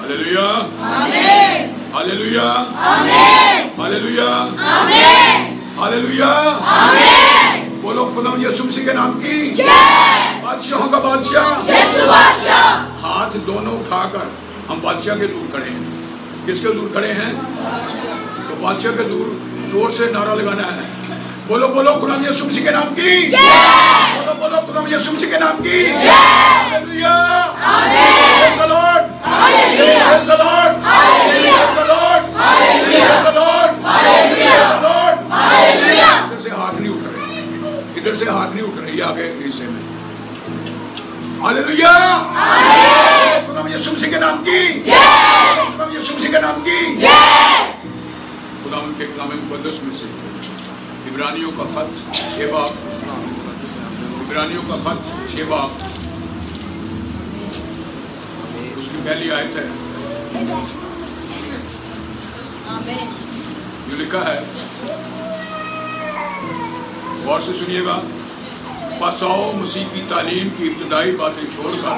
Hallelujah आमीन hallelujah आमीन hallelujah आमीन हालेलुया आमीन बोलो खुदा यीशु मसीह के नाम की। जय। बादशाहों का बादशाह। यीशु बादशाह। हाथ दोनों उठाकर हम बादशाह के दूर खड़े हैं। किसके दूर खड़े हैं? तो बादशाह के दूर ज़ोर से नारा लगाना है। बोलो बोलो खुदा यीशु मसीह के नाम की। बोलो बोलो खुदा यीशु मसीह के नाम की। हालेलुया। Praise हाथ नहीं उठ रहे इधर से हाथ नहीं उठ रहे आगे हिस्से में हालेलुया खुदा यीशु मसीह के नाम की। खुदा यीशु मसीह के नाम की। खुदा उनके कलाम मुकद्दस में से। इब्रानियों का खत इब्रानियों का खत पहली आयत है जो लिखा है। गौर से सुनिएगा बस आओ मसीह की तालीम की इब्तदाई बातें छोड़कर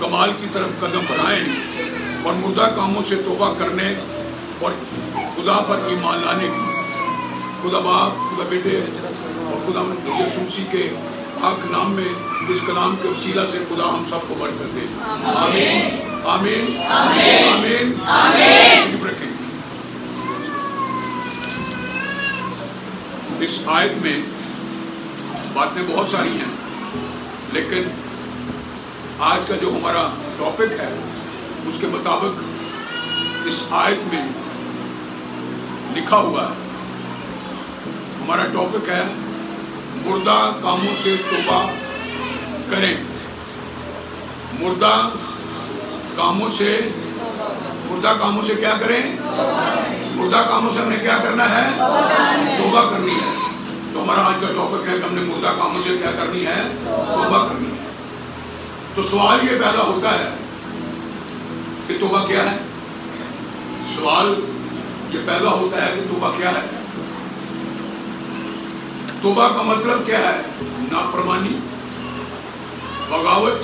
कमाल की तरफ़ कदम बढ़ाएँ और मुर्दा कामों से तोबा करने और खुदा पर ईमान लाने की, खुदा बाप खुदा बेटे और खुदा मसीह के हक नाम में इस कलाम के वसीला से खुदा हम सबको बरकत दे। आमीन। आमीन आमीन सिर्फ़ रखें इस आयत में बातें बहुत सारी हैं लेकिन आज का जो हमारा टॉपिक है उसके मुताबिक इस आयत में लिखा हुआ है। हमारा टॉपिक है मुर्दा कामों से तोबा करें। मुर्दा कामों से, मुर्दा कामों से क्या करें? मुर्दा कामों से हमने क्या करना है? तोबा करनी है। तो हमारा आज का टॉपिक है कि हमने मुर्दा कामों से क्या करनी है? तोबा करनी है। तो सवाल ये पैदा होता है कि तोबा क्या है? सवाल ये पैदा होता है कि तोबा क्या है? तोबा का मतलब क्या है? नाफरमानी, बगावत,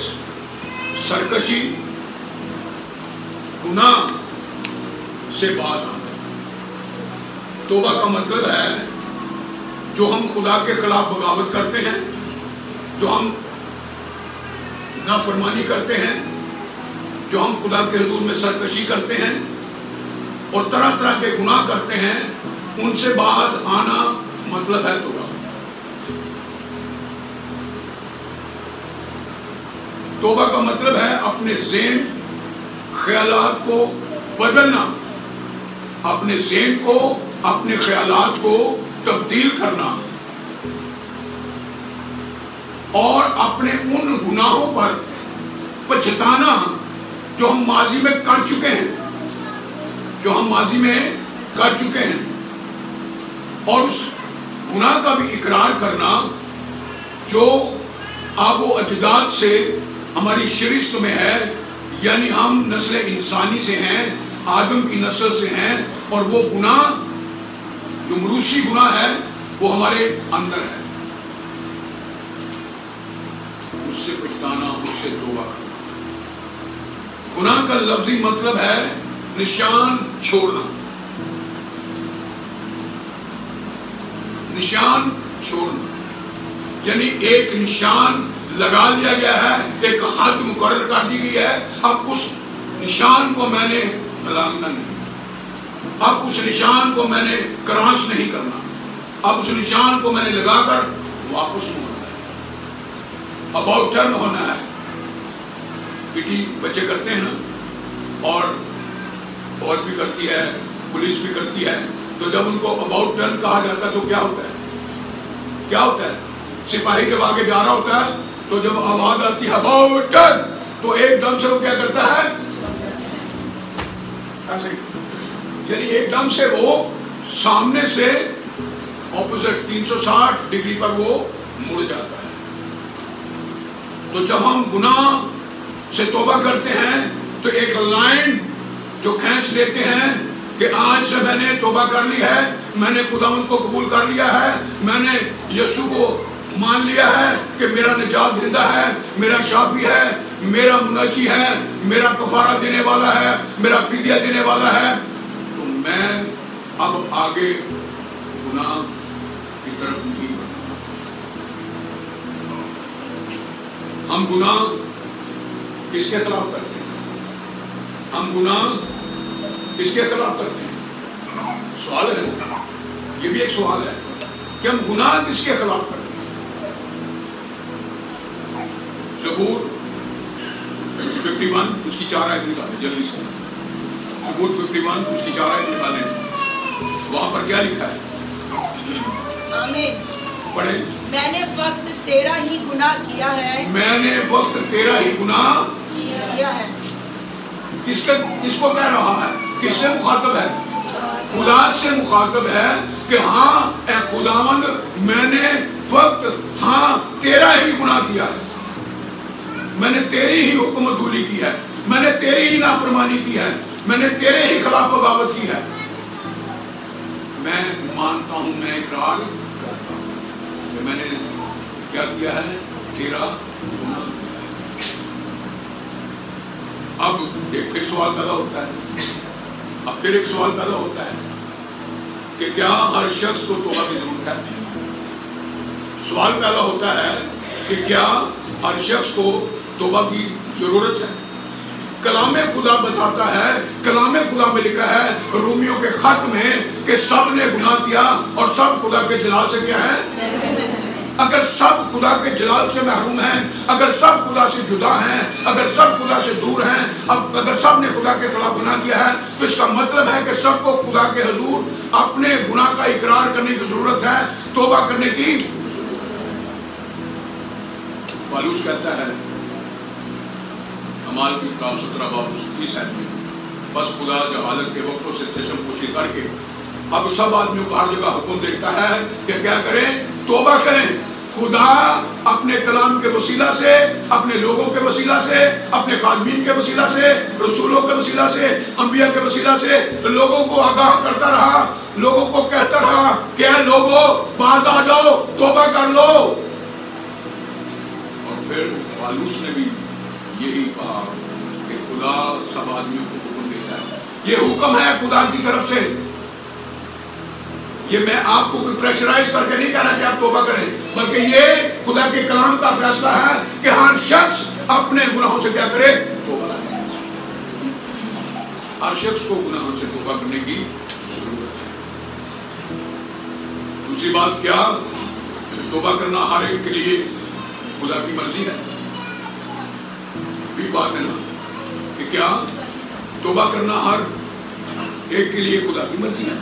सरकशी गुनाह से आना। तोबा का मतलब है जो हम खुदा के खिलाफ बगावत करते हैं, जो हम नाफरमानी करते हैं, जो हम खुदा के हजूर में सरकशी करते हैं और तरह तरह के गुनाह करते हैं, उनसे बाज आना मतलब है तोबा। तोबा का मतलब है अपने जेन ख्यालात को बदलना, अपने जेन को, अपने ख्यालात को तब्दील करना और अपने उन गुनाहों पर पछताना जो हम माजी में कर चुके हैं, जो हम माजी में कर चुके हैं और उस गुनाह का भी इकरार करना जो आबो अजदाद से हमारी शरिस्त में है यानी हम नस्ल इंसानी से हैं, आदम की नस्ल से हैं, और वो गुनाह, जो मरूसी गुनाह है, वो हमारे अंदर है। उससे पछताना, उससे तोबा करना। गुनाह का लफ्जी मतलब है निशान छोड़ना। निशान छोड़ना। यानी एक निशान लगा दिया गया है, एक हद मुकर कर दी गई है। अब उस निशान को मैंने लांगना नहीं अब उस निशान को मैंने क्रॉस नहीं करना। अब उस निशान को मैंने लगाकर वापस मुड़ना है। अबाउट टर्न होना है। पीटी बच्चे करते हैं ना, और फौज भी करती है, पुलिस भी करती है तो जब उनको अबाउट टर्न कहा जाता है तो क्या होता है? क्या होता है? सिपाही जब आगे जा रहा होता है तो जब आवाज़ आती है अबाउट तो एकदम से वो क्या करता है? ऐसे यानी एकदम से वो सामने से ऑपोजिट 360 डिग्री पर वो मुड़ जाता है। तो जब हम गुनाह से तोबा करते हैं तो एक लाइन जो खींच लेते हैं कि आज से मैंने तोबा कर ली है, मैंने खुदा को कबूल कर लिया है, मैंने यीशु को मान लिया है कि मेरा निजात ज़िंदा है, मेरा शाफी है, मेरा मुनाजी है, मेरा कफारा देने वाला है, मेरा फिदिया देने वाला है। तो मैं अब आगे गुनाह की तरफ़ नहीं हम गुनाह किसके खिलाफ करते हैं? हम गुनाह किसके खिलाफ करते हैं? सवाल है। ये भी एक सवाल है कि हम गुनाह किसके खिलाफ करते हैं? जबूर 51 उसकी चार आयत निकाले जल्दी से। जबूर 51 उसकी चार आयत निकाले। वहाँ पर क्या लिखा है? पढ़े। मैंने वक्त तेरा ही गुनाह किया है। मैंने वक्त तेरा ही गुनाह किया है। किसके किसको कह रहा है? किससे मुखातब है? खुदा से मुखातब है कि हाँ ए खुदावंद मैंने वक्त हाँ तेरा ही गुनाह किया है। मैंने तेरी ही हुक्म अदूली की है। मैंने तेरी ही नाफरमानी की है। मैंने तेरे ही खिलाफ बगावत की है। मैं मानता हूँ, मैं इकरार करता हूँ कि मैंने क्या किया है? तेरा गुनाह किया है। अब एक फिर सवाल पैदा होता है। अब फिर एक सवाल पैदा होता है कि क्या हर शख्स को तोबा की ज़रूरत है? सवाल पैदा होता है कि क्या हर शख्स को तोबा की ज़रूरत है। कलाम खुदा बताता है, कलाम खुदा में लिखा है, रोमियो के खत में कि सबने गुनाह किया और सब खुदा के जलाल से क्या है। अगर सब खुदा के जलाल से महरूम हैं, अगर सब खुदा से जुदा हैं, अगर सब खुदा से दूर हैं, अब अगर सबने खुदा के खिलाफ गुनाह किया है तो इसका मतलब है कि सबको खुदा के हजूर अपने गुनाह का इकरार करने की ज़रूरत है, तोबा करने की। पालूस कहता है अमाल की काम सत्रह बाब तीस है बस खुदा जहालत के वक्तों से चशम पोशी करके अब सब आदमियों को हर जगह हुक्म देता है कि क्या करें? तोबा करें। खुदा अपने कलाम के वसीला से, अपने लोगों के वसीला से, अपने खादमीन के वसीला से, रसूलों के वसीला से, अंबिया के वसीला से लोगों को आगाह करता रहा, लोगों को कहता रहा कि, "ऐ लोगों, बाज आ जाओ, तोबा कर लो। और फिर कि खुदा सब आदमियों को हुक्म देता है। ये हुक्म है खुदा की तरफ़ से। ये मैं आपको कोई प्रेशराइज करके नहीं कह रहा कि आप तोबा करें, बल्कि ये खुदा के कलाम का फैसला है कि हर शख्स अपने गुनाहों से क्या करे, तोबा हर शख्स को गुनाहों से तोबा करने की ज़रूरत है। दूसरी बात क्या? तोबा करना हर एक के लिए खुदा की मर्ज़ी है। भी बात है ना। क्या? तोबा करना हर एक के लिए खुदा की मर्ज़ी है।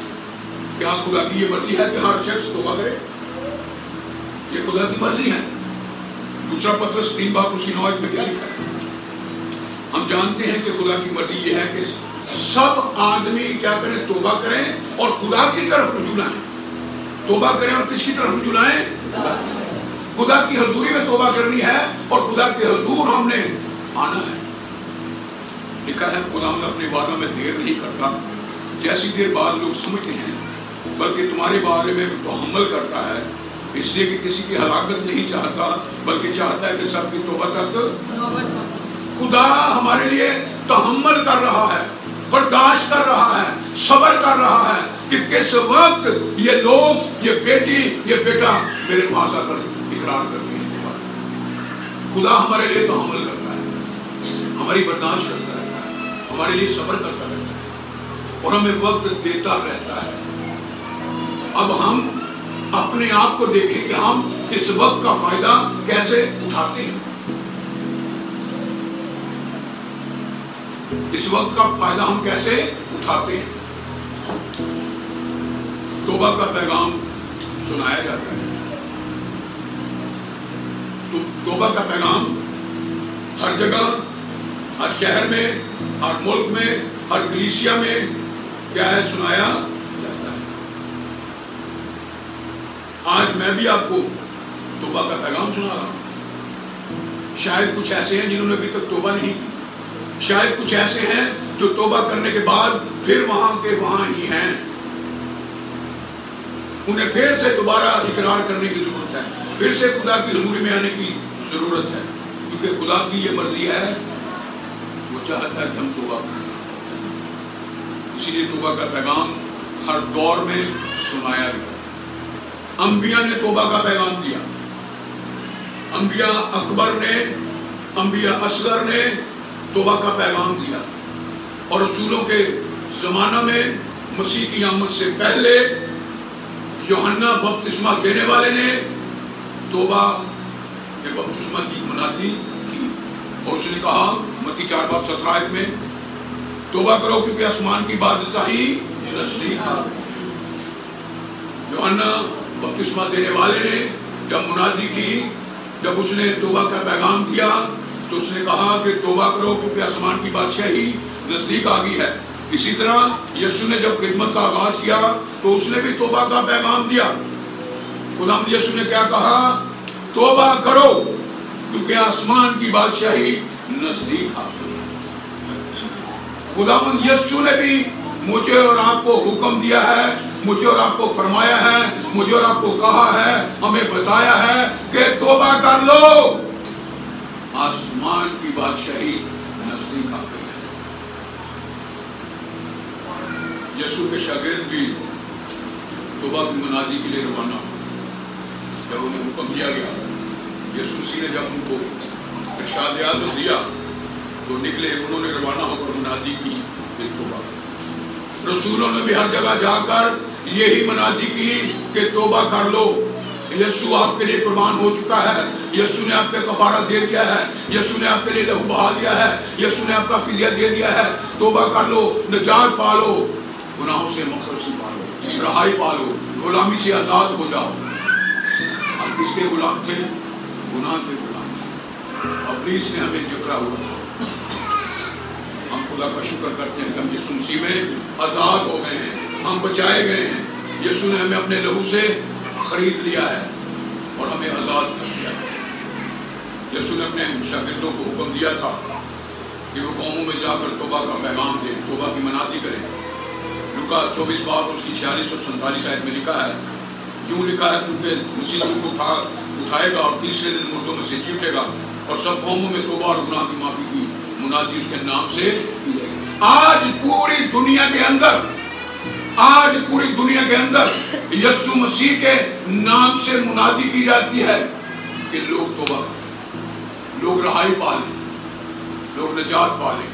क्या खुदा की ये मर्ज़ी है कि हर शख्स तोबा करे? ये खुदा की मर्ज़ी है। दूसरा पत्र तीन बार उसकी नौज में क्या लिखा है? हम जानते हैं कि खुदा की मर्ज़ी ये है कि सब आदमी क्या करें? तोबा करें और खुदा की तरफ़ रुजू तोबा करें और किसकी तरफ़ रुजू खुदा की हजूरी में तोबा करनी है और खुदा के हजूर हमने आना है। लिखा है खुदा अपने वादों में देर नहीं करता। जैसी देर बाद लोग समझते हैं बल्कि तुम्हारे बारे में तो हमल करता है। इसलिए कि किसी की हलाकत नहीं चाहता बल्कि चाहता है कि सबकी तोबा तक खुदा हमारे लिए तहम्मल कर रहा है बर्दाश्त कर रहा है सबर कर रहा है कि किस वक्त ये लोग ये बेटी ये बेटा मेरे पास आकर इकरार करते हैं। खुदा हमारे लिए तहम्मल करता है हमारी बर्दाश्त करता है। हमारे लिए सबर करता रहता है और हमें वक्त देता रहता है। अब हम अपने आप को देखें कि हम इस वक्त का फ़ायदा कैसे उठाते हैं। इस वक्त का फ़ायदा हम कैसे उठाते हैं? तोबा का पैगाम सुनाया जाता है। तो तोबा का पैगाम हर जगह हर शहर में, हर मुल्क में, हर कलीसिया में क्या है सुनाया जाता है। आज मैं भी आपको तोबा का पैगाम सुना रहा हूँ। शायद कुछ ऐसे हैं जिन्होंने अभी तक तोबा नहीं की। शायद कुछ ऐसे हैं जो तोबा करने के बाद फिर वहाँ के वहाँ ही हैं। उन्हें फिर से दोबारा इकरार करने की ज़रूरत है। फिर से खुदा की हजूरी में आने की ज़रूरत है, क्योंकि खुदा की ये मर्ज़ी है चाहता है कि हम तोबा करें इसीलिए तोबा का पैगाम हर दौर में सुनाया गया। अंबिया ने तोबा का पैगाम दिया। अंबिया अकबर ने, अंबिया असगर ने तोबा का पैगाम दिया। और रसूलों के ज़माना में, मसीह की आमद से पहले, योहन्ना बपतिस्मा देने वाले ने तोबा के बपतिस्मा की मुनादी की। और उसने कहा मती चार बाप सत्रह में, तोबा करो क्योंकि आसमान की बादशाही नज़दीक आ योहन्ना बपतिस्मा देने वाले ने जब मुनादी की, जब उसने तोबा का पैगाम दिया तो उसने कहा कि तोबा करो क्योंकि आसमान की बादशाही नज़दीक आ गई है। इसी तरह यीशु ने जब खिदमत का आगाज़ किया तो उसने भी तोबा का पैगाम दिया। गुलाम यीशु ने क्या कहा? तोबा करो क्योंकि आसमान की बादशाही नज़दीक आ गई खुदाम यीशु ने भी मुझे और आपको हुक्म दिया है, मुझे और आपको फरमाया है, मुझे और आपको कहा है, हमें बताया है कि तोबा कर लो। आसमान की बादशाही नज़दीक आ गई है। यीशु के शागिर्द भी तोबा की मनादी के लिए रवाना जब उन्हें हुक्म दिया गया मसीह ने जब उनको इरशाद याद दिया तो निकले उन्होंने रवाना होकर मनादी की तोबा रसूलों ने भी हर जगह जाकर यही मनादी की कि तोबा कर लो। यीशु आपके लिए कुर्बान हो चुका है। यीशु ने आपके कफारा दे दिया है। यीशु ने आपके लिए लहू बहा दिया है। यीशु ने आपका फिजिया दे दिया है। तोबा कर लो, निजात पालो, गुनाहों से मखरसी पालो, रहाई पालो, गुलामी से आज़ाद हो जाओ। हम किसके गुलाम थे? गुनाह के थे अबलीस ने हमें जिक्रा हुआ था। हम खुदा का शुक्र करते हैं कि हम यीशु मसीह में आज़ाद हो गए हैं, हम बचाए गए हैं। यीशु ने हमें अपने लहू से खरीद लिया है और हमें आज़ाद कर दिया है। यीशु ने अपने शागिर्दों को हुक्म दिया था कि वो कौमों में जाकर तोबा का पैगाम दें, तोबा की मनाती करें। लुका चौबीस बार उसकी छियालीस और सैंतालीस आयत में लिखा है क्यों लिखा है क्योंकि मुसीबत को उठा, उठाएगा और तीसरे दिन मुर्दों में से जी उठेगा। और सब कौमों में तोबा और गुनाह की माफ़ी की। मुनादी उसके नाम से की जाएगी। आज पूरी दुनिया के अंदर, आज पूरी दुनिया के अंदर यीशु मसीह के नाम से मुनादी की जाती है कि लोग तोबा लोग रहाई पालें। लोग निजात पालें।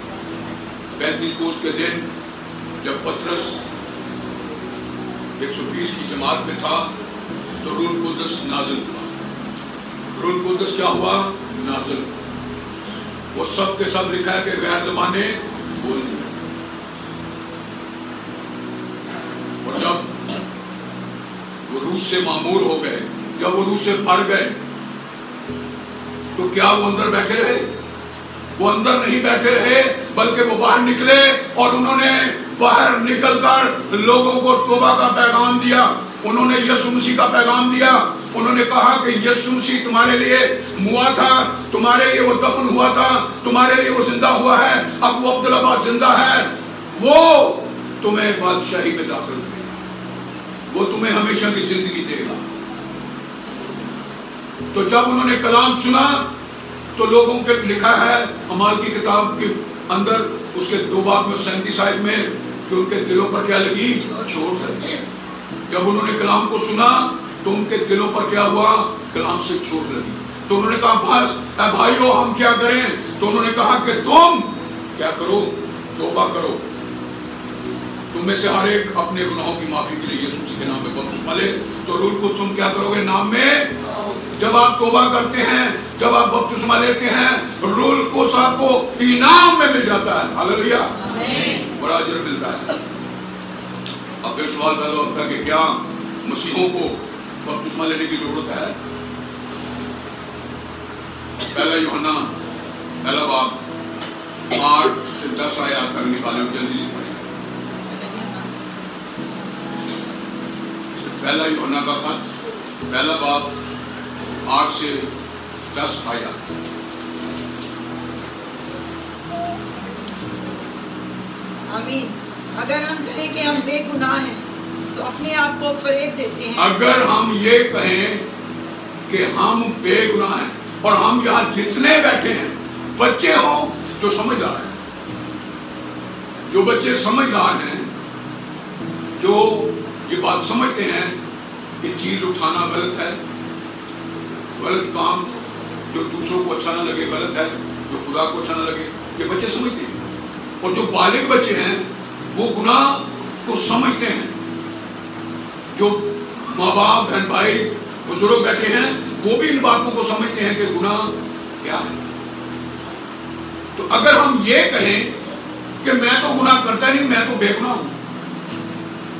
पैंतीस कोस के दिन जब पत्रस 120 की जमात में था तो रूल कुदस नाजिल हुआ। रूल कुदस क्या हुआ? नाजिल। वो सब के सब लिखा है कि गैर जमाने बोल और जब वो रूस से मामूर हो गए, जब वो रूस से फर गए तो क्या वो अंदर बैठे रहे? वो अंदर नहीं बैठे रहे, बल्कि वो बाहर निकले और उन्होंने बाहर निकलकर लोगों को तोबा का पैगाम दिया। उन्होंने मसीह का पैगाम दिया। उन्होंने कहा कि यीशु मसीह तुम्हारे लिए मुआ था, तुम्हारे लिए वो दफन हुआ था, तुम्हारे लिए वो ज़िंदा हुआ है, अब वो अब्दुल्लाबाद ज़िंदा है, वो तुम्हें बादशाही में दाखिल करेगा। वो तुम्हें हमेशा की ज़िंदगी देगा। तो जब उन्होंने कलाम सुना तो लोगों के लिखा है, अमाल की किताब के अंदर, उसके दो बाग में, सैंतीस आयत में, कि उनके दिलों पर क्या लगी? चोट लगी। जब उन्होंने कलाम को सुना तो उनके दिलों पर क्या हुआ? कलाम से चोट लगी। तो उन्होंने कहा बस भाइयों हम क्या करें? तो उन्होंने कहा कि तुम क्या करो? तोबा करो। तुम में से हर एक अपने गुनाहों की माफ़ी के लिए यीशु के नाम में बपतिस्मा ले तो रूल को तुम क्या करोगे? नाम में? जब आप तोबा करते हैं जब आप बपतिस्मा लेते हैं रूल को आपको इनाम में मिल जाता है। हालेलुया। बड़ा अजर मिलता है। अब फिर सवाल पैदा होता है कि क्या मसीहों को बपतिस्मा लेने की ज़रूरत है। पहला यूहन्ना, पहला बाप, आठ से दस आयात कर निकाले जल्दी से पहला यूहन्ना का खत, पहला बाप, आठ से दस आयात। आमीन अगर हम कहें कि हम बेगुनाह हैं तो अपने आप को फरेब देते हैं। अगर हम ये कहें कि हम बेगुनाह हैं और हम यहाँ जितने बैठे हैं, बच्चे हो जो समझदार हैं, जो बच्चे समझदार हैं, जो ये बात समझते हैं कि चीज़ उठाना गलत है, गलत काम जो दूसरों को अच्छा ना लगे, गलत है, जो खुदा को अच्छा ना लगे, ये बच्चे समझते हैं। और जो बालिग बच्चे हैं, वो गुनाह को समझते हैं। जो माँ बाप बहन भाई बुज़ुर्ग बैठे हैं वो भी इन बातों को समझते हैं कि गुनाह क्या है। तो अगर हम ये कहें कि मैं तो गुनाह करता नहीं मैं तो बेगुनाह हूँ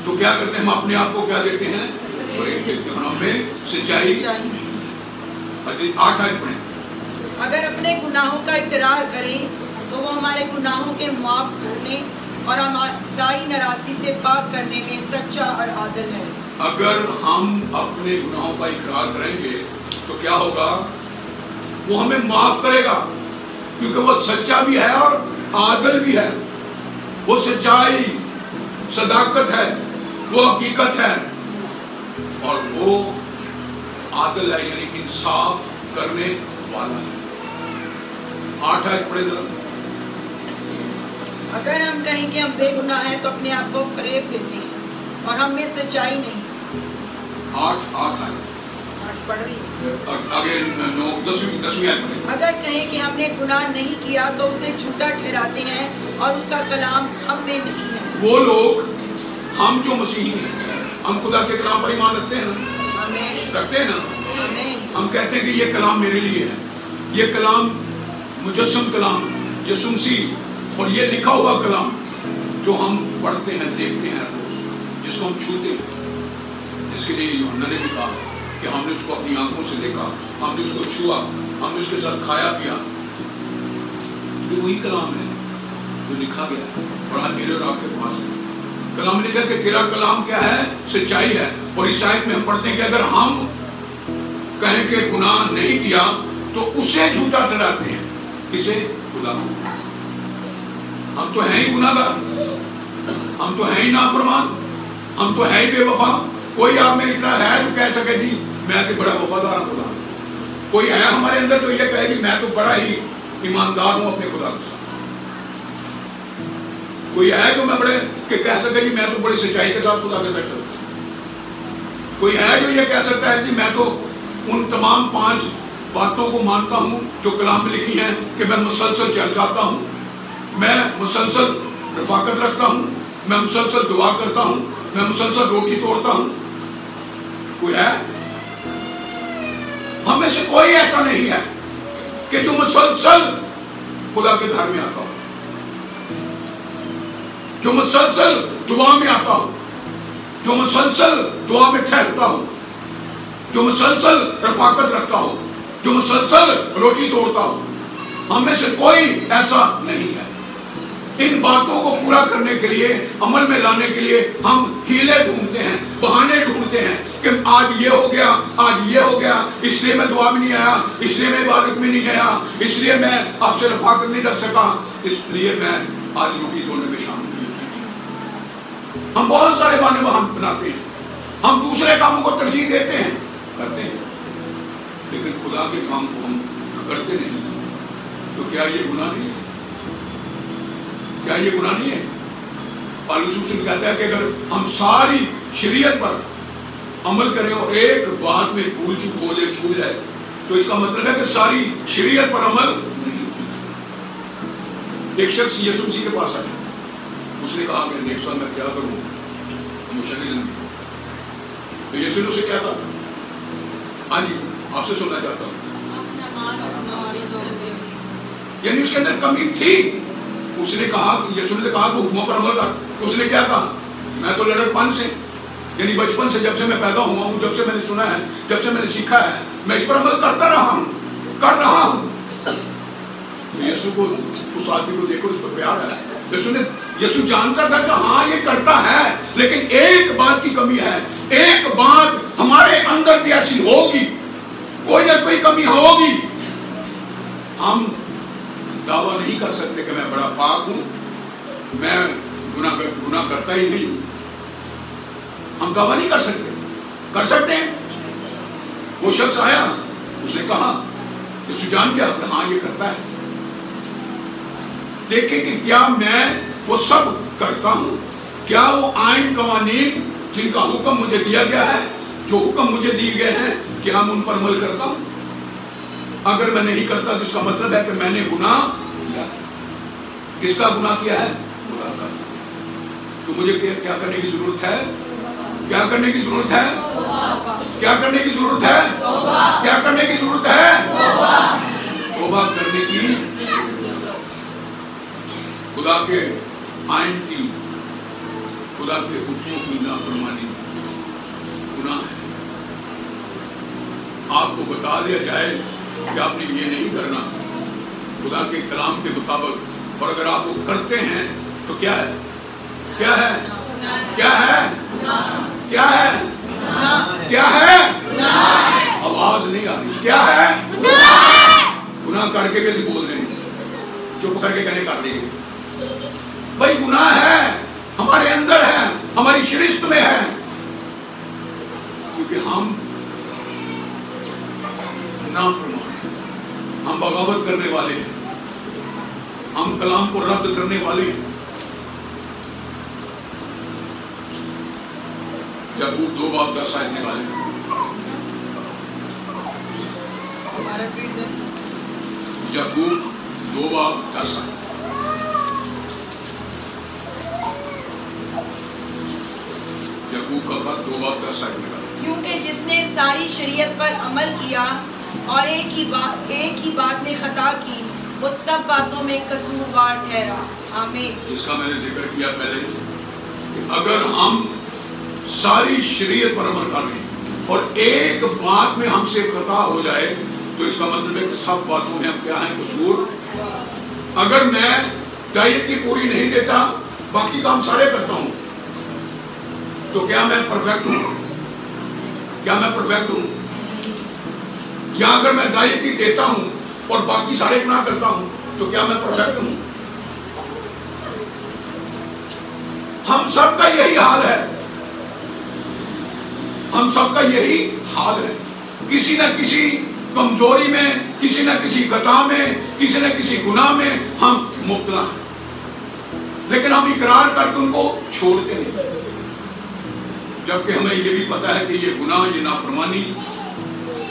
तो क्या करते हैं? हम अपने आप को क्या देते हैं? तो एक एक में सच्चाई सच्चाई आठ आठ पढ़े। अगर अपने गुनाहों का इकरार करें तो वो हमारे गुनाहों के माफ़ करने और हमारी सारी नाराज़गी से पाक करने में सच्चा और आदल है। अगर हम अपने गुनाहों का इकरार करेंगे तो क्या होगा? वो हमें माफ़ करेगा, क्योंकि वो सच्चा भी है और आदल भी है। वो सच्चाई, सदाकत है, वो हकीकत है। और वो आदल है, यानी इंसाफ करने वाला है। आठ आठ पढ़े अगर हम कहें कि हम बेगुनाह हैं तो अपने आप को फरेब देते हैं और हम में सच्चाई नहीं। आठ आठ आगे नौ दसवीं दसवीं आयत अगर कहें कि हमने गुनाह नहीं किया तो उसे झूठा ठहराते हैं और उसका कलाम हम में नहीं है। वो लोग हम जो मसीही हैं हम खुदा के कलाम पर ईमान रखते हैं ना? रखते हैं ना? हम कहते हैं कि ये कलाम मेरे लिए है। ये कलाम मुजस्म कलाम यसु मसीह और ये लिखा हुआ कलाम जो हम पढ़ते हैं देखते हैं जिसको हम छूते हैं। जिसके लिए यूहन्ना ने भी कहा कि हमने उसको अपनी आँखों से देखा, हमने उसको छुआ, हमने उसके साथ खाया पिया। तो वही कलाम है जो लिखा गया है। और मेरे और आपके पास कलाम लिखा कि तेरा कलाम क्या है? सच्चाई है। और इस आयत में हम पढ़ते हैं कि अगर हम कहें कि गुनाह नहीं किया तो उसे झूठा ठहराते हैं। किसे? खुदा हम तो हैं ही गुनाहगार। हम तो हैं ही नाफरमान। हम तो हैं ही बेवफा। कोई आप में इतना है जो कह सके जी, मैं तो बड़ा वफादार हूँ खुदा कोई है हमारे अंदर जो ये कहे जी मैं तो बड़ा ही ईमानदार हूँ अपने खुदा कोई है जो मैं बड़े, कि कह सके जी, मैं तो बड़ी सच्चाई के साथ खुदा के बैठा। कोई है जो ये कह सकता है कि मैं तो उन तमाम पाँच बातों को मानता हूँ जो कलाम में लिखी हैं कि मैं मुसलसल चल जाता हूँ, मैं मुसलसल रफाकत रखता हूँ, मैं मुसलसल दुआ करता हूँ, मैं मुसलसल रोटी तोड़ता हूँ कोई है? हम से कोई ऐसा नहीं है कि जो मुसलसल खुदा के घर में आता हो। जो मुसलसल दुआ में आता हो। जो मुसलसल दुआ में ठहरता हो। जो मुसलसल रफाकत रखता हो। जो मुसलसल रोटी तोड़ता हो। हम से कोई ऐसा नहीं है। इन बातों को पूरा करने के लिए, अमल में लाने के लिए हम हीले ढूंढते हैं, बहाने ढूंढते हैं। कि आज ये हो गया, आज ये हो गया। इसलिए मैं दुआ में नहीं आया, इसलिए मैं इबादत में नहीं आया, इसलिए मैं आपसे रफाकत नहीं रख सका। इसलिए मैं आज रोटी तोड़ने में शामिल नहीं हम बहुत सारे बहाने बहाने बनाते हैं। हम दूसरे कामों को तरजीह देते हैं, करते हैं। लेकिन खुदा के काम को हम करते नहीं तो क्या ये गुनाह नहीं है? क्या ये गुनाह नहीं है? पालूस कहता है कि अगर हम सारी शरीयत पर अमल करें और एक बात में भूल हो जाए छूट जाए। तो इसका मतलब है कि सारी शरीयत पर अमल एक शख्स यीशु मसीह के पास आया। उसने कहा कि नेक्स्ट साल मैं क्या करूँ? की ज़िंदगी तो यीशु ने उसे क्या कहा? हाँ जी, आपसे सुनना चाहता हूँ। यानी उसके अंदर कमी थी। उसने कहा, यीशु ने कहा कि हुक्मों पर अमल कर। तो उसने क्या कहा? मैं तो लड़क लड़कपन से यानी बचपन से जब से मैं पैदा हुआ हूँ, जब से मैंने सुना है, जब से मैंने सीखा है, मैं इस पर अमल करता रहा हूँ, कर रहा हूँ। यीशु को, उस आदमी को देखो उस पर प्यार है। यीशु ने, यीशु जानता था कि हाँ ये करता है, लेकिन एक बात की कमी है, एक बात हमारे अंदर भी ऐसी होगी, कोई ना कोई कमी होगी। हम दावा नहीं कर सकते कि मैं बड़ा पाक हूँ, मैं गुना गुना करता ही नहीं हम दावा नहीं कर सकते। कर सकते हैं। वो शख्स आया उसने कहा यीशु जान गया कि हाँ ये करता है। देखे कि क्या मैं वो सब करता हूँ। क्या वो आइन कवानीन जिनका हुक्म मुझे दिया गया है जो हुक्म मुझे दिए गए हैं क्या मैं उन पर अमल करता हूँ? अगर मैं नहीं करता तो इसका मतलब है कि मैंने गुनाह किया किसका गुनाह किया है? तो मुझे क्या, क्या करने की ज़रूरत है? क्या करने की ज़रूरत है? क्या करने की ज़रूरत है? क्या करने की ज़रूरत है? तोबा करने की खुदा के आइन की, खुदा के हुक्मों की नाफरमानी गुनाह है। आपको बता दिया जाए कि आपने ये नहीं करना। खुदा के कलाम के मुताबिक, और अगर आप वो करते हैं तो क्या है? क्या है? क्या है? क्या है? क्या है? आवाज़ नहीं आ रही। क्या है? गुनाह करके कैसे बोल देंगे। चुप करके कहने कर देंगे भाई, गुनाह है। हमारे अंदर है। हमारी श्रिष्ट में है। क्योंकि हम नाफरमान हम बगावत करने वाले हैं। हम कलाम को रद्द करने वाले हैं। जब दो बाप दस आयत निकाले। यकूब दो बाप दस आयत यकूब का खत दो बाप दस आयत निकाले। क्योंकि जिसने सारी शरीयत पर अमल किया और एक ही बात एक ही बात में खता की वो सब बातों में कसूरवार ठहरा। आमीन। इसका मैंने ज़िक्र किया पहले कि अगर हम सारी शरीयत पर अमल कर लें। और एक बात में हमसे खता हो जाए तो इसका मतलब है कि सब बातों में हम क्या है? कसूर। अगर मैं डाइट की पूरी नहीं देता, बाकी काम सारे करता हूँ तो क्या मैं परफेक्ट हूँ? क्या मैं परफेक्ट हूँ? या अगर मैं डाइट की देता हूँ और बाकी सारे गुनाह करता हूँ तो क्या मैं परफेक्ट हूँ? हम सबका यही हाल है। हम सबका यही हाल है। किसी न किसी कमज़ोरी में, किसी न किसी खता में, किसी न किसी गुनाह में हम मुबतला हैं। लेकिन हम इकरार करके उनको छोड़ते नहीं। जबकि हमें ये भी पता है कि ये गुनाह, ये नाफरमानी,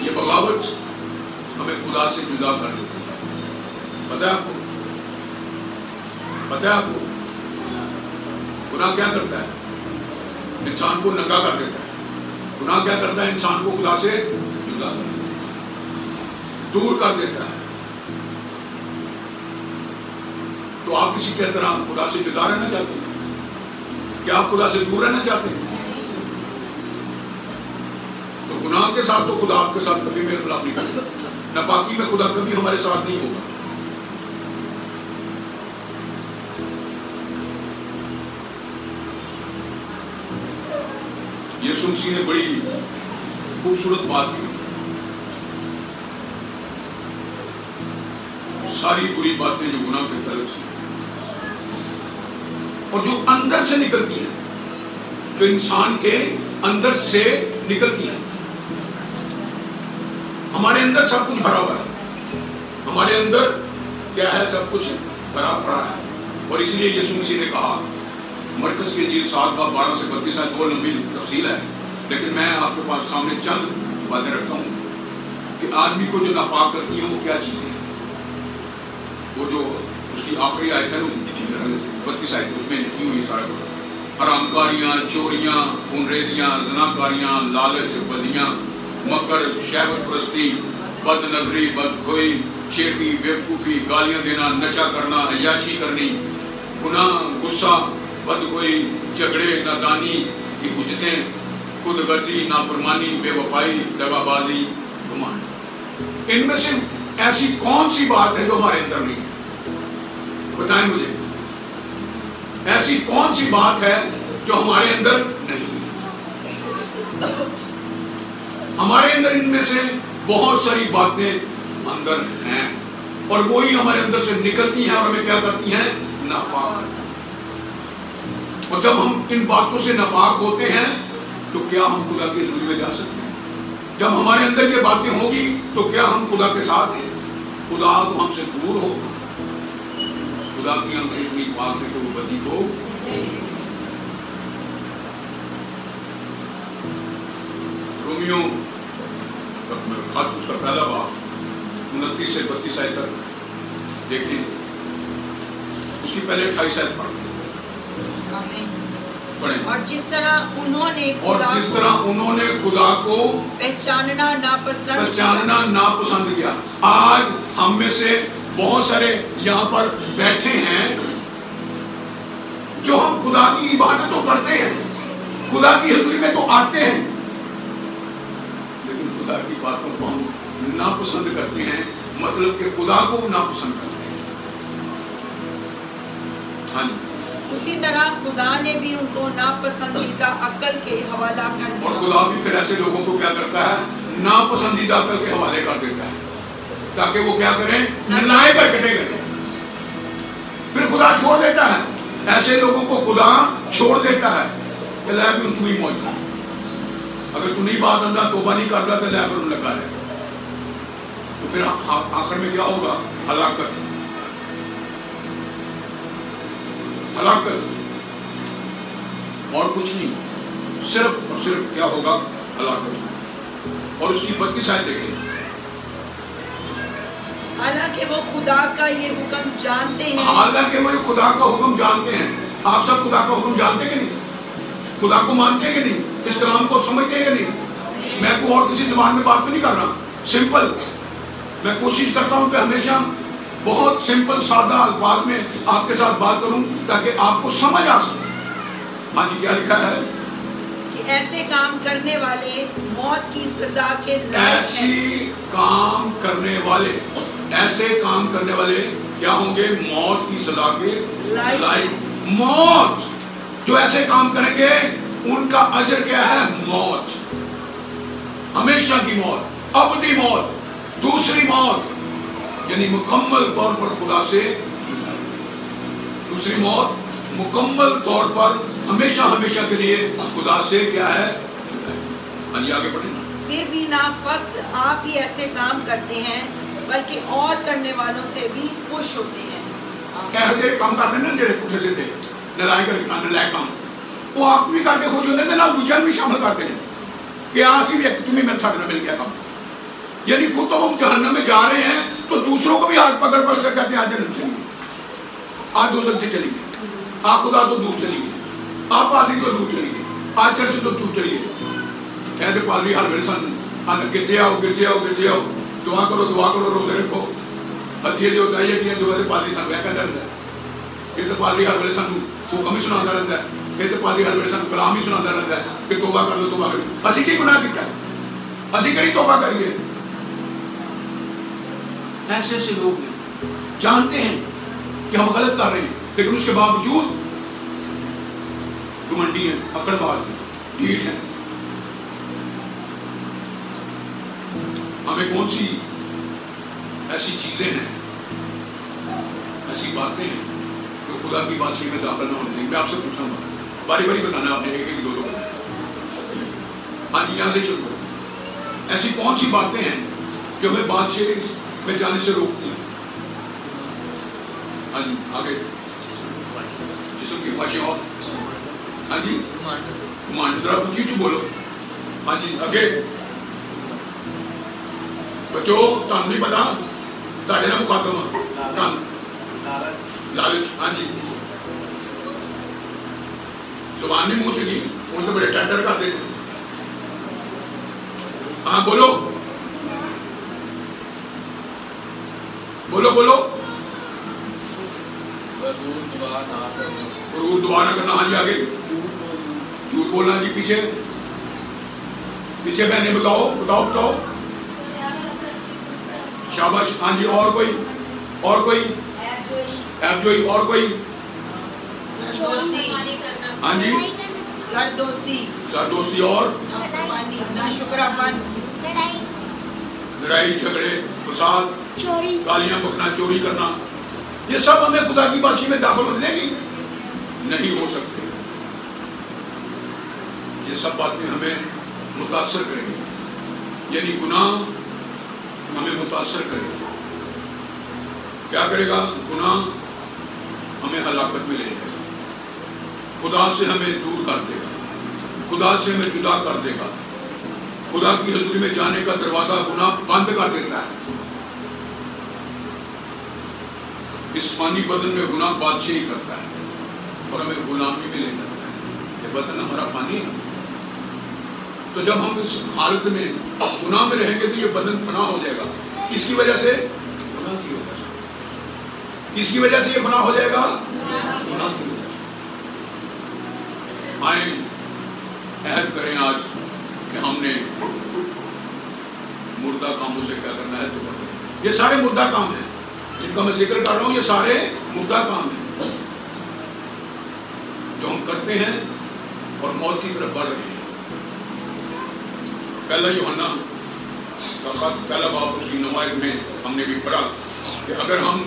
ये बगावत हमें खुदा से जुदा कर देती है। पता है आपको? पता है आपको? गुनाह क्या करता है? इंसान को नंगा कर देता है। गुनाह क्या करता है? इंसान को खुदा से जुदा दूर कर देता है। तो आप किसी के तरह खुदा से जुदा रहना चाहते हैं? क्या आप खुदा से दूर रहना चाहते हैं? तो गुनाह के साथ तो खुदा आपके साथ कभी मेल मिलाप नहीं करेगा नापाकी में खुदा कभी हमारे साथ नहीं होगा। यीशु मसीह ने बड़ी खूबसूरत बात की। सारी बुरी बातें जो गुनाह की तरफ़ से और जो अंदर से निकलती हैं, जो इंसान के अंदर से निकलती हैं। हमारे अंदर सब कुछ भरा हुआ है। हमारे अंदर क्या है? सब कुछ भरा पड़ा है। और इसलिए यीशु मसीह ने कहा मरकज के जील सात बार बारह से बत्तीस साल बहुत लंबी तफसील है। लेकिन मैं आपके पास सामने चंद बातें रखता हूँ कि आदमी को जो नापाक करती है, वो क्या चीज़ें हैं? वो जो उसकी आखिरी आयत है बत्तीस आयत, उसमें लिखी हुई सारा हरामकारियाँ, चोरियाँ खूनरेजियाँ जनाकारियाँ, लालच बदियाँ मकर, शहवत परस्ती बद नजरी बदखोई शेखी बेवकूफ़ी, गालियाँ देना, नशा करना अयाशी करनी, गुनाह, गुस्सा बदखोई झगड़े नादानी की हुजतें खुद गर्जी नाफरमानी बेवफाई दगाबाजी घुमान इनमें से ऐसी कौन सी बात है जो हमारे अंदर नहीं है बताएँ मुझे ऐसी कौन सी बात है जो हमारे अंदर नहीं हमारे अंदर इनमें से बहुत सारी बातें अंदर हैं और वही हमारे अंदर से निकलती हैं और हमें क्या करती हैं नापाक और जब हम इन बातों से नापाक होते हैं तो क्या हम खुदा की हजूरी में जा सकते हैं? जब हमारे अंदर ये बातें होगी तो क्या हम खुदा के साथ हैं? खुदा तो हमसे दूर हो। खुदा की आँखें इतनी पाक है कि वो बदी को रोमियो खत उसका पहला बाप उनतीस से बत्तीस आय तक देखें। उसकी पहले पढ़ आमीन पढ़ें और जिस तरह उन्होंने और खुदा जिस को तरह उन्होंने खुदा को पहचानना नापसंद पहचानना नापसंद किया। आज हम में से बहुत सारे यहाँ पर बैठे हैं जो हम खुदा की इबादत तो करते हैं। खुदा की हजूरी में तो आते हैं। लेकिन खुदा की बातों को हम नापसंद करते हैं। मतलब कि खुदा को नापसंद करते हैं। हाँ जी। उसी तरह खुदा ने भी उनको नापसंदीदा अकल के हवाला कर दिया। और खुदा भी फिर ऐसे लोगों को क्या करता है? नापसंदीदा अकल के हवाले कर देता है। ताकि वो क्या करें? नलाए कर कटे करें। फिर खुदा छोड़ देता है। ऐसे लोगों को खुदा छोड़ देता है कि लै भी तुम ही मौज कर अगर तू नहीं बात अंदर तोबा नहीं करता तो लै फिर उन लगा रहे तो फिर आखिर में क्या होगा? हलाकत हलाकत और कुछ नहीं सिर्फ़ और सिर्फ़ क्या होगा? हलाकत और उसकी बत्तीस आयत देखें। हालाँकि वो खुदा का ये हुक्म जानते हैं। हालाँकि वो ये खुदा का हुक्म जानते हैं। आप सब खुदा का हुक्म जानते हैं कि नहीं? खुदा को मानते हैं कि नहीं? इस कलाम को समझते हैं कि नहीं? मैं कोई और किसी जबान में बात तो नहीं कर रहा। सिंपल। मैं कोशिश करता हूँ कि हमेशा बहुत सिंपल सादा अल्फाज में आपके साथ बात करूँ ताकि आपको समझ आ सके। हाँ जी क्या लिखा है? कि ऐसे काम करने वाले मौत की सजा के लायक ऐसी काम करने वाले ऐसे काम करने वाले क्या होंगे? मौत की सजा के लायक। लायक। मौत! जो ऐसे काम करेंगे उनका अजर क्या है? मौत। हमेशा की मौत अबदी मौत दूसरी मौत। यानी मुकम्मल तौर पर खुदा से दूसरी मौत मुकम्मल तौर पर हमेशा हमेशा के लिए खुदा से क्या है? हाँ आगे बढ़े फिर भी ना फक्त आप ही ऐसे काम करते हैं बल्कि और करने वालों से भी खुश होते हैं। कह रहे काम कर रहे ना जेड़े पुठे से थे नलायक नलायक काम। वो आप भी करके खुश होते हैं तो ना दूजा भी शामिल करते हैं। कि आसी भी तुम्हें मेरे साथ मिल गया काम। यदि खुद तो हम जहन्नम में जा रहे हैं तो दूसरों को भी हाथ पकड़ पकड़ कर कहते हैं आज जन्नत चलिए आज दो से चलिए आप खुदा तो दूर चलिए आप पादरी तो दूर चलिए आज चर्च तो दूर चलिए ऐसे पादरी हर मेरे सन आज गिरते आओ गिरते आओ गिरते आओ दुआ करो दुआ करो रोते रखो पर ये जो होता है कि जो है पादरी सन वह कहता रहता है ਇਹ ਤਾਂ ਪਾਦਰੀ ਹਰ ਵੇਲੇ ਸਾਨੂੰ ਹੁਕਮ ਹੀ ਸੁਣਾਉਂਦਾ ਰਹਿੰਦਾ ਹੈ ਇਹ ਤਾਂ ਪਾਦਰੀ ਹਰ ਵੇਲੇ ਸਾਨੂੰ ਕਲਾਮ ਹੀ ਸੁਣਾਉਂਦਾ ਰਹਿੰਦਾ ਹੈ ਕਿ ਤੋਬਾ ਕਰ ਲਓ ਤੋਬਾ ਕਰੋ ਅਸੀਂ ਕੀ ਗੁਨਾਹ ਕੀਤਾ ਹੈ? ਅਸੀਂ ਕਿਹੜੀ ਤੋਬਾ करिए ऐसे ऐसे लोग हैं। जानते हैं कि हम गलत कर रहे हैं, लेकिन उसके बावजूद घमंडी हैं, अकड़बाज हैं, ढीठ हैं। हमें कौन सी ऐसी चीज़ें हैं, ऐसी बातें हैं जो खुदा की बादशाही में दाखिल ना होने मैं आपसे पूछूँगा बारी बारी बताना आपने, एक एक दो दो हाँ जी, यहाँ से शुरू ऐसी कौन सी बातें हैं जो हमें बादशाही में जाने से रोकती हैं हाँ जी आगे जिसम की ख्वाहिशें और हाँ जी मान जरा ऊंची ऊंची बोलो हाँ जी आगे बच्चों ਤੁਹਾਨੂੰ ਨਹੀਂ ਪਤਾ ਤੁਹਾਡੇ ਨਾਲ ਮੁਖਾਤਮ ਆ ਤੁਹਾਨੂੰ लालच हाँ जी जुबान नहीं मुंह चली उनसे बड़े टैटर कर देते बोलो बोलो। गुरूर दुआ ना करना हाँ जी आगे। झूठ बोलना जी पीछे। पीछे बहने बताओ बताओ बताओ। शाबाश। हाँ जी और कोई और कोई। ऐप जोई और कोई। हाँ जी। जर दोस्ती। चार दोस्ती और? लड़ाई झगड़े प्रसाद चोरी। गालियाँ बकना चोरी करना, ये सब हमें खुदा की बादशाही में दाखिल होने देगी नहीं हो सकते। ये सब बातें हमें मुतासर करेंगी। यानी गुनाह हमें मुतासर करेगा। क्या करेगा? गुनाह हमें हलाकत में ले जाएगा। खुदा से हमें दूर कर देगा। खुदा से हमें जुदा कर देगा। खुदा की हजूरी में जाने का दरवाज़ा गुनाह बंद कर देता है। इस फानी बदन में गुनाह बादशाही करता है और हमें गुलामी में ले जाता है। ये बदन हमारा फानी है। तो जब हम इस हालत में गुनाह में रहेंगे तो ये बदन फना हो जाएगा। किसकी वजह से? गुनाह की वजह से। किसकी वजह से ये फना हो जाएगा? गुनाह की वजह आए, अहद करें आज कि हमने मुर्दा कामों से क्या करना है तो ये सारे मुर्दा काम हैं। जिनका मैं ज़िक्र कर रहा हूँ, ये सारे मुर्दा काम हैं। जो हम करते हैं और मौत की तरफ़ बढ़ रहे हैं। पहला का खत पहला बाप उसकी नमाज़ में हमने भी पढ़ा कि अगर हम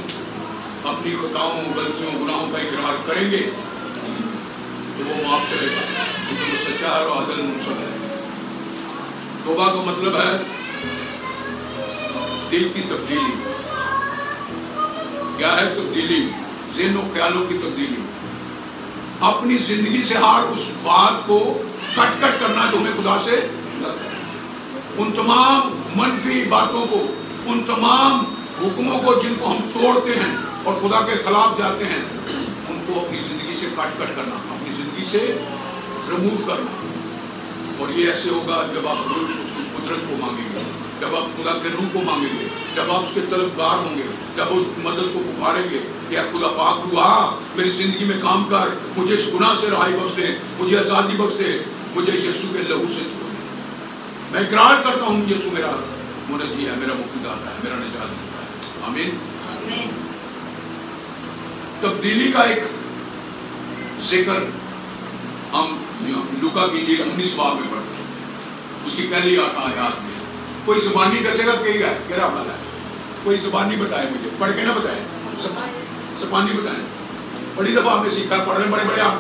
अपनी खताओं, गलतियों, गुनाहों का इकरार करेंगे तो वो माफ़ करेगा। क्योंकि वो सच्चा और आदल मुनसब है। तोबा का मतलब है, दिल की तब्दीली। क्या है तब्दीली। जिन ख्यालों की तब्दीली। अपनी ज़िंदगी से हार उस बात को कट कट करना जो हमें खुदा से उन तमाम मनफी बातों को, उन तमाम हुक्मों को जिनको हम तोड़ते हैं और खुदा के खिलाफ जाते हैं, उनको अपनी ज़िंदगी से कट कट करना, अपनी ज़िंदगी से रिमूव करना। और ये ऐसे होगा जब आप उसकी कुदरत को मांगेंगे। जब आप खुदा के रूह को मांगेंगे जब आप उसके तलबगार होंगे जब उस मदद को पुकारेंगे या खुदा पाक हुआ मेरी ज़िंदगी में काम कर मुझे इस गुनाह से रहाई बख्श दे मुझे आज़ादी बख्श दे मुझे यीशु के लहू से धो दे मैं इकरार करता हूँ यीशु मेरा मुनजी है मेरा मुक्तिदाता है मेरा निजात है। आमीन। तब्दीली का एक ज़िक्र हम लुका की उन्नीस बाब में पढ़ते हैं। उसकी पहली आयात में कोई जुबानी कैसे का कही है कह रहा है। कोई जुबानी बताए मुझे। पढ़ के ना बताए। जुबानी बताए। बड़ी दफ़ा आपने सीखा पढ़ने बड़े बड़े आप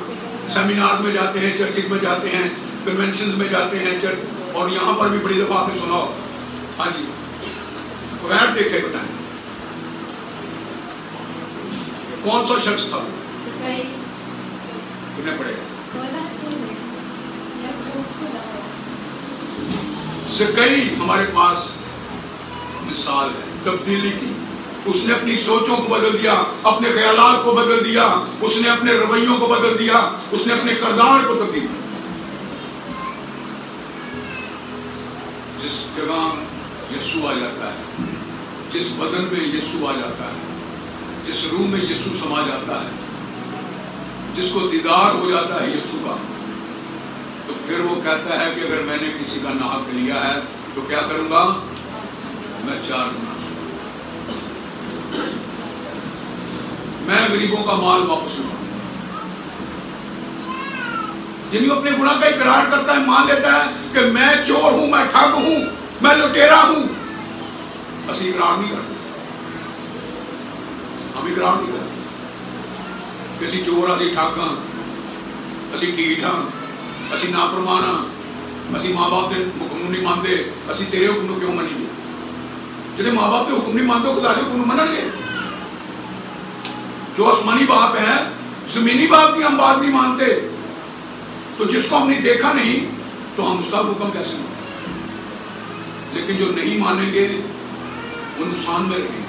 सेमिनार में जाते हैं चर्चिज में जाते हैं कन्वेंशन में जाते हैं चर्च और यहाँ पर भी बड़ी दफ़ा आपने सुना हो। हाँ जी। बगैर देखे बताएँ। कौन सा शख्स था? कितने पड़ेगा कई हमारे पास मिसाल है। तब्दीली की। उसने अपनी सोचों को बदल दिया, अपने ख्याल को बदल दिया, उसने अपने रवैयों को बदल दिया, उसने अपने करदार को तब्दील कर जिस जगह यीशु आ जाता है, जिस बदन में यीशु आ जाता है, जिस रूह में यीशु समा जाता है, जिसको दीदार हो जाता है यीशु का तो फिर वो कहता है कि अगर मैंने किसी का नाहक लिया है तो क्या करूँगा? मैं चार गुना मैं गरीबों का माल वापस लौटाऊँगा यानी अपने गुना का इकरार करता है, मान लेता है कि मैं चोर हूँ, मैं ठग हूँ, मैं लुटेरा हूँ। असं इकरार नहीं करते। हम इकरार नहीं करते। कि असं चोर अं ठग हाँ असं ठीक हाँ ਅਸੀਂ ਨਾਫਰਮਾਨ ਹਾਂ ਅਸੀਂ ਮਾਪੇ ਦੇ ਹੁਕਮ ਨੂੰ ਨਹੀਂ ਮੰਨਦੇ ਅਸੀਂ ਤੇਰੇ ਹੁਕਮ ਨੂੰ ਕਿਉਂ ਮੰਨੀਏ ਜਿਹੜੇ ਮਾਪੇ ਦੇ ਹੁਕਮ ਨਹੀਂ ਮੰਨਦੇ ਖੁਦਾ ਦੇ ਹੁਕਮ ਨੂੰ ਮੰਨਣਗੇ जो आसमानी बाप है जमीनी बाप की हम बात नहीं मानते तो जिसको हमने देखा नहीं तो हम उसका हुक्म कैसे माने लेकिन जो नहीं मानेंगे वो नुकसान में रहेंगे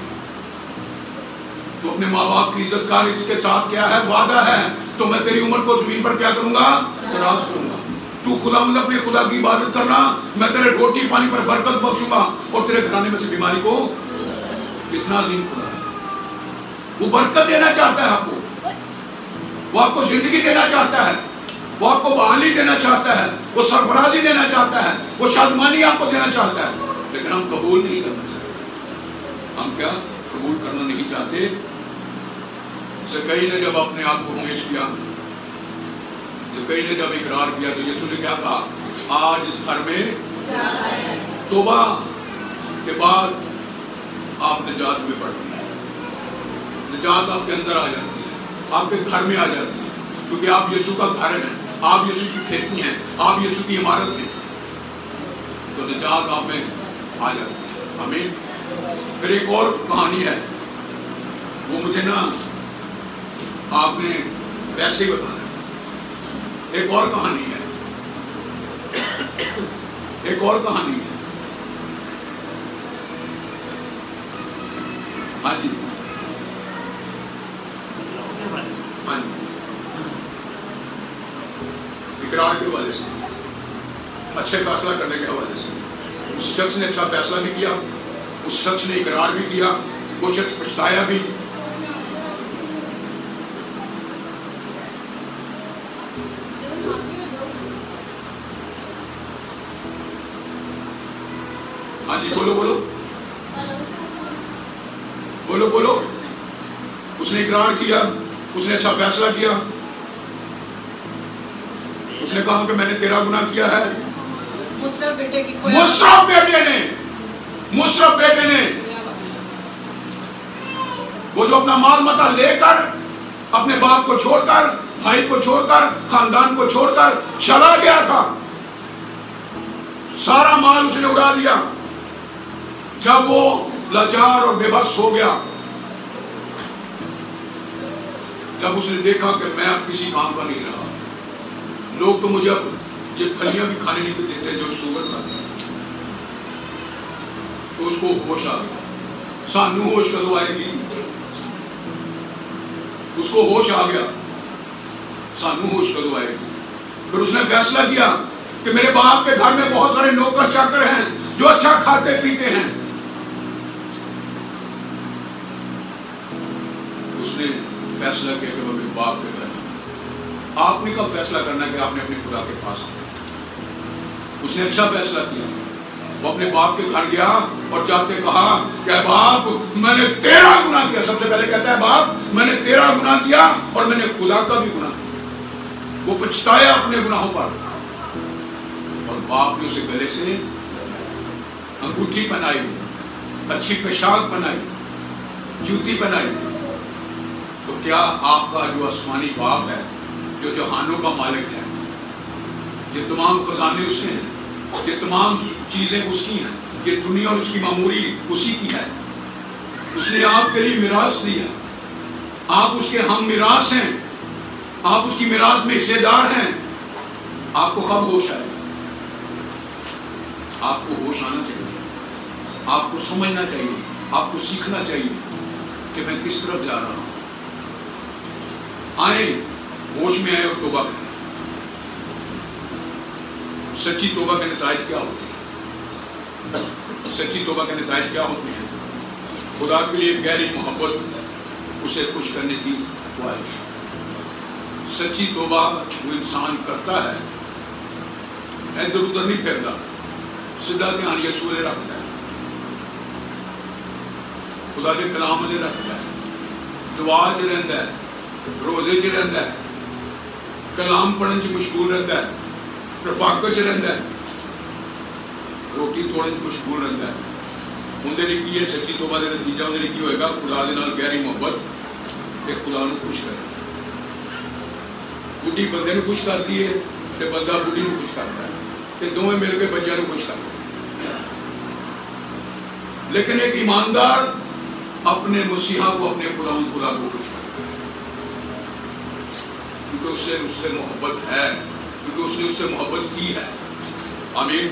तो अपने माँ बाप की इज्जत कर इसके साथ क्या है वादा है तो मैं तेरी उम्र को जमीन पर क्या करूंगा दराज करूंगा तू खुदा मतलब अपने खुदा की इबादत करना, मैं तेरे रोटी पानी पर बरकत बख्शूँगा और तेरे घराने में से बीमारी को कितना अजीम खुदा है। वो बरकत देना चाहता है आपको। वो आपको ज़िंदगी देना चाहता है। वो आपको बहाली देना चाहता है। वो सरफराजी देना चाहता है। वो शादमानी आपको देना चाहता है। लेकिन हम कबूल नहीं करना चाहते। हम क्या कबूल करना नहीं चाहते? जकई ने जब अपने आप को पेश किया। जकई ने जब इकरार किया तो यीशु ने क्या कहा? आज इस घर में तोबा के बाद आप निजात में पड़ती है। निजात आपके अंदर आ जाती है, आपके घर में आ जाती है, क्योंकि आप यीशु का घर हैं, आप यीशु की खेती हैं, आप यीशु की इमारत हैं। तो निजात आप में आ जाती है। हमें फिर एक और कहानी है, वो मुझे ना आपने वैसे ही बताना एक और कहानी है। एक और कहानी है। हाँ जी। हाँ जी। इकरार के हवाले से। अच्छे फैसला करने के हवाले से। उस शख्स ने अच्छा फैसला भी किया, उस शख्स ने इकरार भी किया वो शख्स पछताया भी हाँ जी बोलो बोलो बोलो बोलो उसने इकरार किया उसने अच्छा फैसला किया। उसने कहा कि मैंने तेरा गुनाह किया है। मुसरफ बेटे की खोया बेटे ने मुशरफ बेटे ने वो जो अपना माल मता लेकर अपने बाप को छोड़कर भाई को छोड़कर खानदान को छोड़कर चला गया था। सारा माल उसने उड़ा दिया। जब वो लाचार और बेबस हो गया जब उसने देखा कि मैं अब किसी काम का नहीं रहा। लोग तो मुझे अब ये फलियाँ भी खाने नहीं देते जो शुगर खाते हैं। तो उसको होश आ गया। सानू होश कदों आएगी? उसको होश आ गया। सानू होश कदों आएगी? फिर उसने फैसला किया कि मेरे बाप के घर में बहुत सारे नौकर चाकर हैं जो अच्छा खाते पीते हैं। उसने फैसला किया कि मैं अपने बाप के घर में आपने कब फैसला करना कि आपने अपने खुदा के पास उसने अच्छा फैसला किया। वो अपने बाप के घर गया और जाते कहा कि बाप, मैंने तेरा गुनाह किया। सबसे पहले कहता है, बाप, मैंने तेरा गुनाह किया और मैंने खुदा का भी गुना किया। वो पछताया अपने गुनाहों पर। और बाप ने उसे गले से अंगूठी पहनाई, अच्छी पेशाक पहनाई, जूती पहनाई। तो क्या आपका जो आसमानी बाप है, जो जहानों का मालिक है, ये तमाम खजाने उसके हैं, ये तमाम चीज़ें उसकी हैं, ये दुनिया और उसकी मामूरी उसी की है। उसने आपके लिए मिरास दी है। आप उसके हम मिरास हैं। आप उसकी मिरास में हिस्सेदार हैं। आपको कब होश आएगा आपको होश आना चाहिए। आपको समझना चाहिए। आपको सीखना चाहिए कि मैं किस तरफ़ जा रहा हूँ। आए, होश में आए और तोबा करें। सच्ची तोबा के नतज क्या होते हैं? सच्ची तोबा के नतज क्या होते हैं? खुदा के लिए गहरी मोहब्बत, उसे खुश करने की ख्वाहिश। सच्ची तोबा वो इंसान करता है, इधर उधर नहीं फिरता, सीधा ध्यान यसू वाले रखता है। खुदा के कलाम रखता है। दुआ रहता है। रोजे च रहता है कलाम पढ़न च मशगूल रहता है रफाकत च रहता है रोटी तोड़न च मशगूल रहता है ਉਹਦੇ ਲਈ ਕੀ ਹੈ ਸੱਚੀ ਤੋਬਾ ਦਾ ਨਤੀਜਾ ਉਹਦੇ ਲਈ ਕੀ ਹੋਏਗਾ ਖੁਦਾ ਦੇ ਨਾਲ ਗਹਿਰੀ ਮੁਹੱਬਤ ਤੇ ਖੁਦਾ ਨੂੰ ਖੁਸ਼ ਕਰੇ ਬੁੱਢੀ ਬੰਦੇ ਨੂੰ ਖੁਸ਼ ਕਰਦੀ ਹੈ ਤੇ ਬੰਦਾ ਬੁੱਢੀ ਨੂੰ ਖੁਸ਼ ਕਰਦਾ ਹੈ ਤੇ ਦੋਵੇਂ ਮਿਲ ਕੇ ਬੱਚਿਆਂ ਨੂੰ ਖੁਸ਼ ਕਰਦੇ लेकिन एक ईमानदार अपने मसीहा को अपने खुदा खुदा को खुश करता है क्योंकि उससे उससे मोहब्बत है, क्योंकि उसने उससे मोहब्बत की है। आमीन।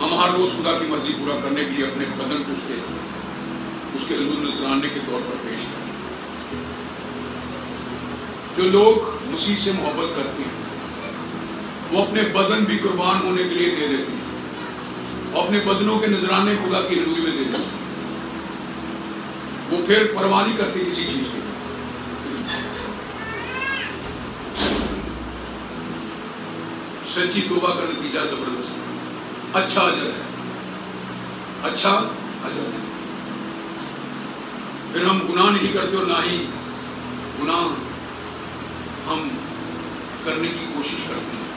हम हर रोज़ खुदा की मर्ज़ी पूरा करने के लिए अपने बदन को उसके उसके हजूर नजराने के तौर पर पेश करें जो लोग मसीह से मोहब्बत करते हैं, वो अपने बदन भी कुर्बान होने के लिए दे देते हैं। अपने बदनों के नजराने खुदा की हजूरी में दे देते हैं। वो फिर परवाह नहीं करते किसी चीज़ की सच्ची तोबा का नतीजा ज़बरदस्त अच्छा अजर है। अच्छा अजर है। फिर हम गुनाह नहीं करते और ना ही गुनाह हम करने की कोशिश करते हैं।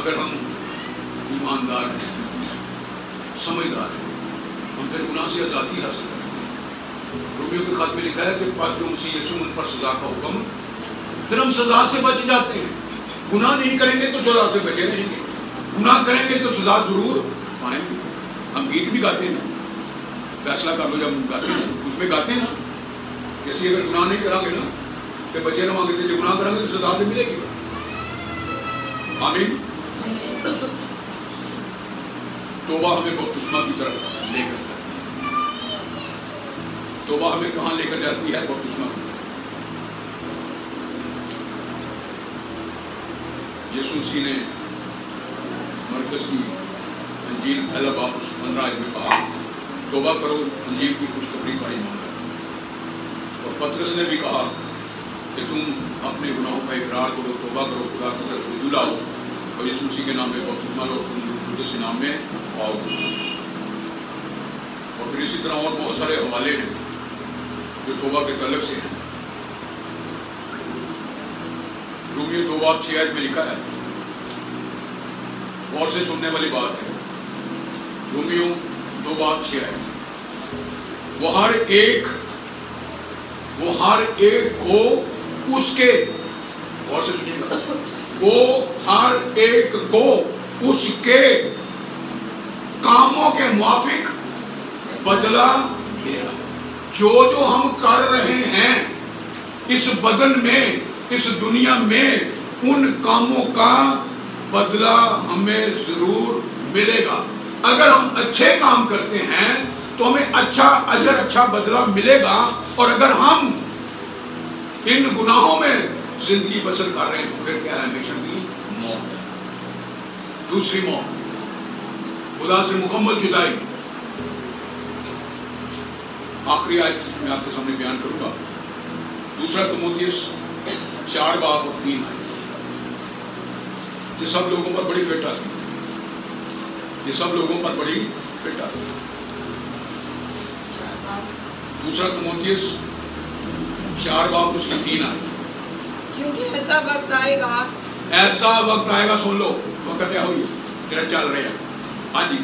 अगर हम ईमानदार हैं, समझदार हैं, हम फिर गुनाह से आज़ादी हासिल करते हैं। रोमियो के खात में लिखा है कि पास जो मुझसे उन पर सजा का हुक्म, फिर हम सजा से बच जाते हैं। गुनाह नहीं करेंगे तो सजा से बचे रहेंगे। गुनाह करेंगे तो सजा ज़रूर पाएँगे। हम गीत भी गाते हैं। ना फैसला कर लो जब हम गाते हैं। उसमें गाते हैं ना, जैसे अगर गुनाह नहीं करांगे ना तो बचे रहोगे। तो जो गुनाह करेंगे तो सजा तो मिलेगी। आमीन। तोबा हमें बपतिस्मा की तरफ़ लेकर जाती है। तोबा हमें कहाँ लेकर जाती है? बपतिस्मा की तरफ़। यीशु मसीह ने मरकज की अंजील पहला बाप पंद्रह में कहा, तोबा करो अंजील की कुछ तकरीब बड़ी मांग और पत्रस ने भी कहा कि तुम अपने गुनाहों का इकरार करो, तोबा करो, खुदा की तरफ़ रुजू लाओ और यीशु मसीह के नाम में बपतिस्मा लो, तुम खुद नाम में आओ। और फिर इसी तरह और बहुत सारे हवाले हैं जो तोबा के तलब से हैं। रूमियो दो बाप छः में लिखा है। और से सुनने वाली बात है। रोमियो दो बात छः है वो हर एक, वो हर एक को उसके, और से सुनिएगा वो हर एक को उसके कामों के मुआफिक बदला जो जो हम कर रहे हैं, इस बदन में इस दुनिया में उन कामों का बदला हमें ज़रूर मिलेगा। अगर हम अच्छे काम करते हैं तो हमें अच्छा अजर अच्छा बदला मिलेगा और अगर हम इन गुनाहों में ज़िंदगी बसर कर रहे हैं तो फिर क्या है? हमेशा की मौत। दूसरी मौत। खुदा से मुकम्मल जुदाई। आखिरी आयत मैं आपके सामने बयान करूँगा। दूसरा कमोतियस चार बाप और तीन ये सब लोगों पर बड़ी फिट आती है। ये सब लोगों पर बड़ी फिट आती तो है। दूसरा तुमोतियस चार बाप उसकी तीन आती क्योंकि ऐसा वक्त आएगा। ऐसा वक्त आएगा सुन लो वक्त क्या हुई? तेरा चल रहे हैं। हाँ जी।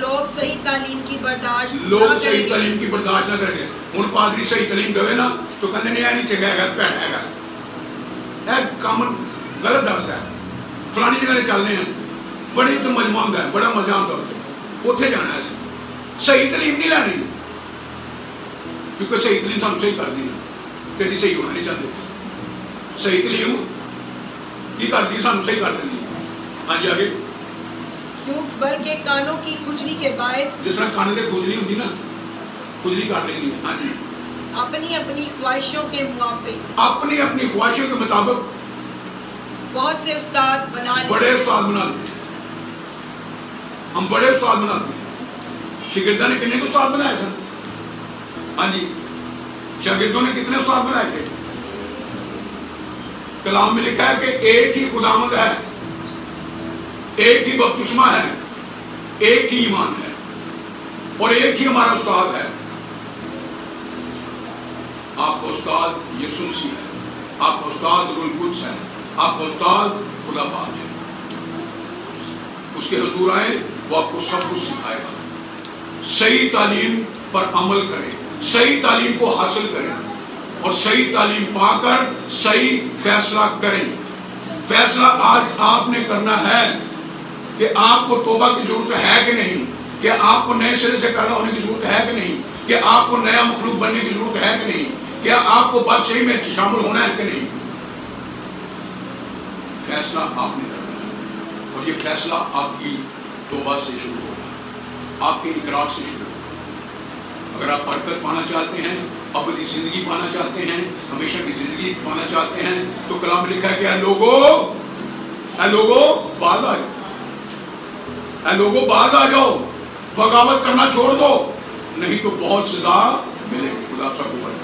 लोग सही तालीम की बर्दाश्त लोग सही तालीम की बर्दाश्त ना करेंगे। उन पादरी सही तालीम देवे ना तो कहने नहीं आनी चाहिए गया भैन है ਇਹ ਕੰਮ ਗਲਤ ਦੱਸ ਰਿਹਾ ਫਲਾਣੀ ਜਗ੍ਹਾ ਤੇ ਚੱਲਦੇ ਆ ਬੜੀ ਤੇ ਮਜਮਾ ਹੁੰਦਾ ਹੈ ਬੜਾ ਮਜ਼ਾ ਆਉਂਦਾ ਉੱਥੇ ਉੱਥੇ ਜਾਣਾ ਹੈ ਅਸੀਂ ਸਹੀ ਤਾਲੀਮ ਨਹੀਂ ਲੈਣੀ ਕਿਉਂਕਿ ਸਹੀ ਤਾਲੀਮ ਸਾਨੂੰ ਸਹੀ ਕਰਦੀ ਨਾ ਕਿ ਅਸੀਂ ਸਹੀ ਹੋਣਾ ਨਹੀਂ ਚਾਹੁੰਦੇ ਸਹੀ ਤਾਲੀਮ ਕੀ ਕਰਦੀ ਸਾਨੂੰ ਸਹੀ ਕਰ ਦਿੰਦੀ ਹਾਂਜੀ ਅੱਗੇ क्यों बल्कि कानों की खुजली के बायस ਜਿਸ ਤਰ੍ਹਾਂ ਕੰਨ ਦੇ ਖੁਜਲੀ ਹੁੰਦੀ ਨਾ ਖੁਜਲੀ ਕਰ ਲੈਂਦੀ ਹੈ ਹਾਂਜੀ अपनी अपनी ख्वाहिशों के मुआफिक। अपनी अपनी ख्वाहिशों के मुताबिक बहुत से उस्ताद बना लिए। बड़े उस्ताद बना लिए। हम बड़े उस्ताद बनाते हैं शागिर्दा ने कितने उस्ताद बनाए सर? हाँ जी। शागिर्दों ने कितने उस्ताद बनाए थे? कलाम में लिखा है कि एक ही खुदामद है एक ही बपतिस्मा है एक ही ईमान है और एक ही हमारा उस्ताद है। आपका उस्ताद मसीह है। आपका उस्ताद रुल कुद्स है। आपका उस्ताद खुदा पाक है। उसके हजूर आए, वो आपको सब कुछ सिखाएगा। सही तालीम पर अमल करें। सही तालीम को हासिल करें। और सही तालीम पाकर सही फैसला करें। फैसला आज आपने करना है कि आपको तोबा की ज़रूरत है कि नहीं? कि आपको नए सिरे से पैदा होने की ज़रूरत है कि नहीं? कि आपको नया मखलूक बनने की ज़रूरत है कि नहीं? क्या आपको बादशाही में शामिल होना है कि नहीं? फैसला आपने करना है। और ये फैसला आपकी तोबा से शुरू होगा। आपके इकरार से शुरू होगा। अगर आप बरकत पाना चाहते हैं, अपनी ज़िंदगी पाना चाहते हैं, हमेशा की ज़िंदगी पाना चाहते हैं तो कलाम लिखा है कि, "ऐ लोगो ऐ लोगो बाज आ जाओ। ऐ लोगो बाज आ जाओ। बगावत करना छोड़ दो। नहीं तो बहुत सजा मिलेगी। खुदा सबको